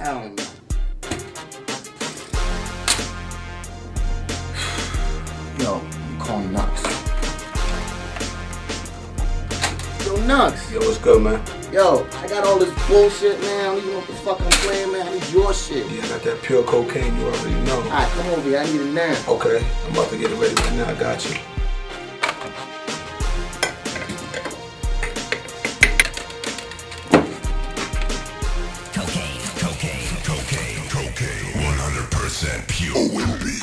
Hell no. Yo, you call Nux. Yo, Nux. Yo, what's good, man? Yo, I got all this bullshit, man. I need with the fuck I'm playing, man. I need your shit. Yeah, I got that pure cocaine. You already know. All right, come over here. I need it now. Okay, I'm about to get it ready right now. I got you. 100% pure Wimpy.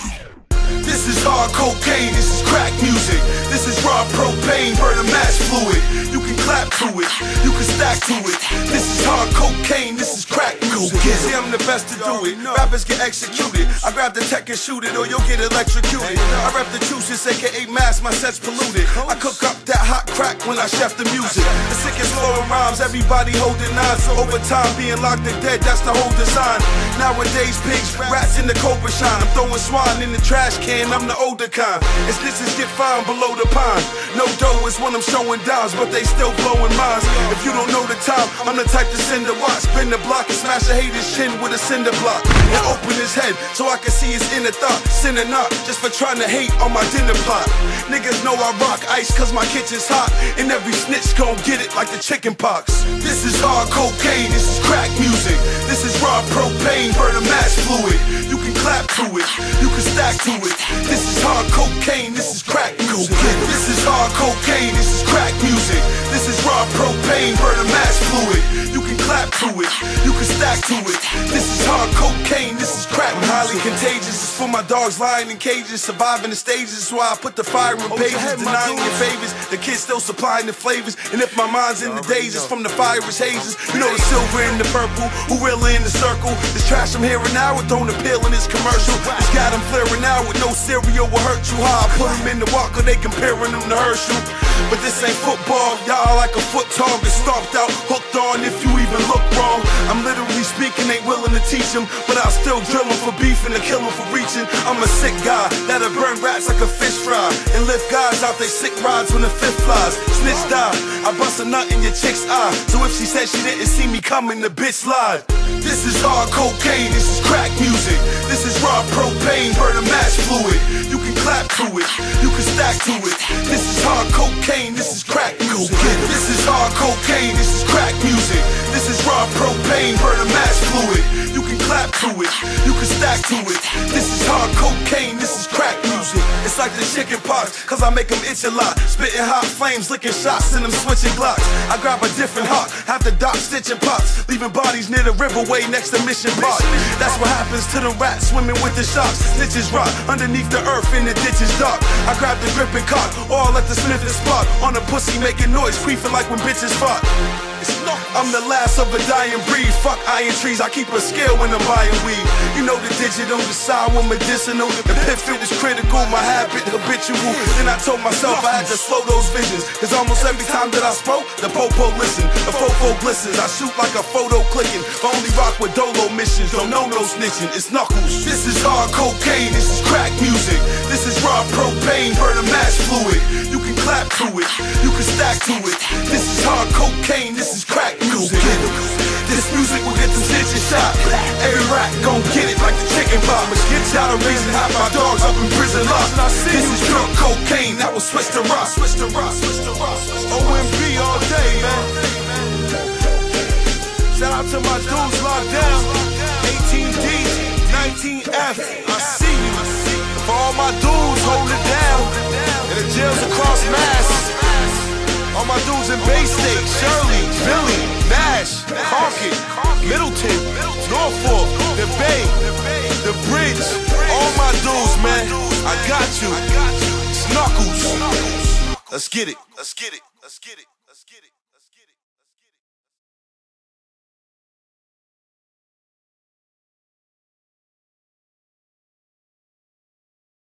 This is hard cocaine, this is crack music. This is raw propane, burn a match fluid. You can clap to it, you can stack to it. This is hard cocaine, this is crack music. See, I'm the best to do it. Rappers get executed. I grab the tech and shoot it, or you'll get electrocuted. I rep the juices, aka mass, my set's polluted. I cook up that hot crack when I chef the music. The sickest flowing rhymes, everybody holding knives. Over time, being locked and dead, that's the whole design. Nowadays, pigs, rats in the cobra shine. I'm throwing swine in the trash can, I'm the older kind. And snitches get fined below the pond. No dough is when I'm showing dimes, but they still blowing minds. If you don't know the time, I'm the type to send a watch, spin the block and smash a hater's chin with a cinder block. And open his head so I can see his inner thought. Sin or not, just for trying to hate on my dinner plot. Niggas know I rock ice cause my kitchen's hot. And every snitch gon' get it like the chicken pox. This is hard cocaine, this is crack music. This is raw propane, burn a match fluid. You can clap to it, you can stack to it. This is hard cocaine, this is crack music. This is hard cocaine, this is crack music. This is raw propane, burn a match fluid. You can to it, you can stack to it. This is hard cocaine, this is crack. I'm highly contagious. It's for my dogs lying in cages, surviving the stages. That's why I put the fire in pages, denying your favors. The kids still supplying the flavors. And if my mind's in the days, it's from the fire's hazes. You know the silver and the purple, who really in the circle. This trash I'm hearing now, it don't appeal in this commercial. It's got them flaring out with cereal will hurt you. How I put them in the walker, they comparing them to Herschel. But this ain't football, y'all like a foot target, stomped out, hooked on if you even look wrong. I'm literally speaking, ain't willing to teach them, but I'll still drill them for beefing and kill them for reaching. I'm a sick guy that'll burn rats like a fish fry and lift guys out they sick rides when the fifth flies. Snitch die, I bust a nut in your chick's eye. So if she said she didn't see me coming, the bitch lied. This is hard cocaine, this is crack music. This is raw propane, burn a match fluid. You can clap to it, you can stack to it. This is hard cocaine, this is crack music. This is hard cocaine, this is crack music. This is raw propane, burn a match fluid. You can clap to it, you can stack to it. This is hard like the chicken pox, cause I make them itch a lot. Spitting hot flames, licking shots, and them switching glocks. I grab a different hawk, have to dock stitching pots, leaving bodies near the riverway next to Mission Park. That's what happens to the rats swimming with the sharks. Snitches rot underneath the earth in the ditches dark. I grab the grip and cock, all at the sniffing spot. On the pussy making noise, queefing like when bitches fought. I'm the last of a dying breed. Fuck iron trees, I keep a scale when I'm buying weed. You know the digital, the sour medicinal. The pivot is critical, my habit habitual. Then I told myself I had to slow those visions. Cause almost every time that I spoke, the popo listened. The fofo glistens. I shoot like a photo clicking. But only rock with dolo missions. Don't know no snitching. It's knuckles. This is hard cocaine, this is crack music. This is raw propane, burn a match fluid. You can clap to it, you can stack to it. This is hard cocaine, this is crack music. This music will get the stitches shot. Every rat gon' get it like the chicken bombers. Get y'all the reason half my dogs up in prison locked. This is pure cocaine, that was switch to rock, switch to rock, switch to rock. OMB all day, man. Shout out to my dudes locked down. 18D, 19F, I see you. For all my dudes, Bridge. All my dudes, man. I got you. Snuckles. Let's get it. Let's get it. Let's get it. Let's get it.